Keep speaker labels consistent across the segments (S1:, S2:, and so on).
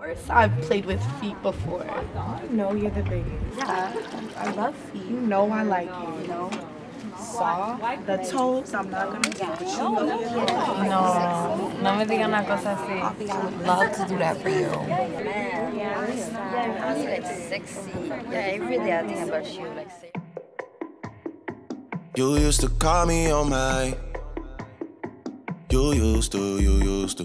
S1: course, I've played with feet before.
S2: You know you're the biggest.
S1: Yeah, I love feet.
S2: You know I like you, you know? Saw the toes, I'm not gonna get, but you know you're the biggest.
S3: No, no me digan una cosa así.
S4: I would love to do that for you.
S5: Man, yeah, you like sexy. Yeah, every day I think about you, like sexy.
S6: You used to call me on my. You used to, you used to.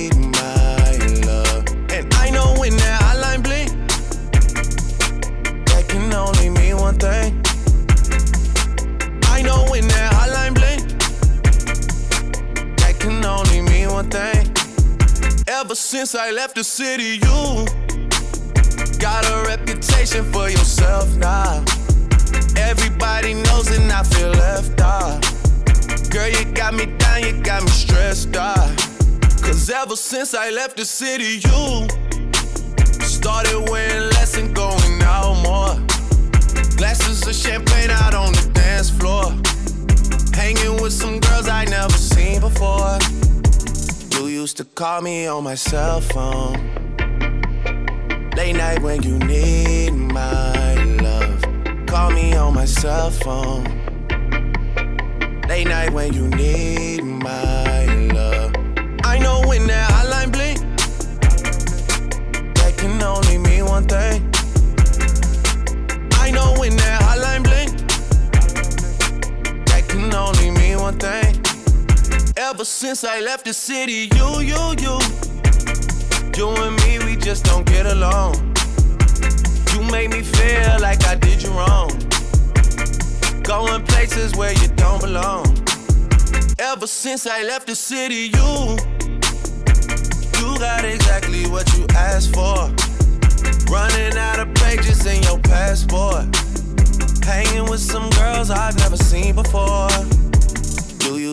S6: Ever since I left the city, you got a reputation for yourself now. Everybody knows and I feel left out. Girl, you got me down, you got me stressed out. Cause ever since I left the city, you started wearing less and going out more. Glasses of champagne out on the dance floor. Hanging with some girls I never seen before. Used to call me on my cell phone. Late night when you need my love. Call me on my cell phone. Late night when you need my love. I know when that hotline bling, that can only mean one thing. Ever since I left the city, you, you, you, you and me, we just don't get along. You make me feel like I did you wrong. Going places where you don't belong. Ever since I left the city, you, you got exactly what you asked for.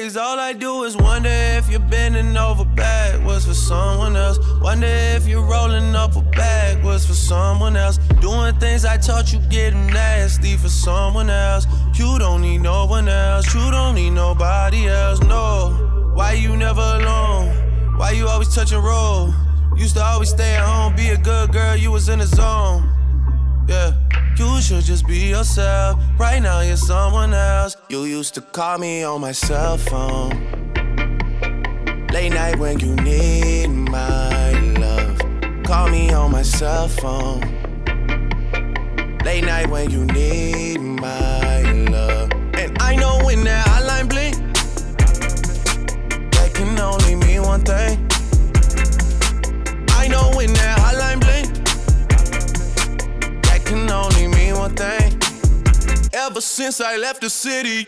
S6: All I do is wonder if you're bending over backwards for someone else. Wonder if you're rolling up a Backwoods for someone else. Doing things I taught you getting nasty for someone else. You don't need no one else. You don't need nobody else. No. Why you never alone? Why you always touch and roll? Used to always stay at home, be a good girl. You was in the zone. Yeah. You should just be yourself. Right now, you're someone else. You used to call me on my cell phone. Late night when you need my love. Call me on my cell phone. Late night when you need my love. And I know when that since I left the city,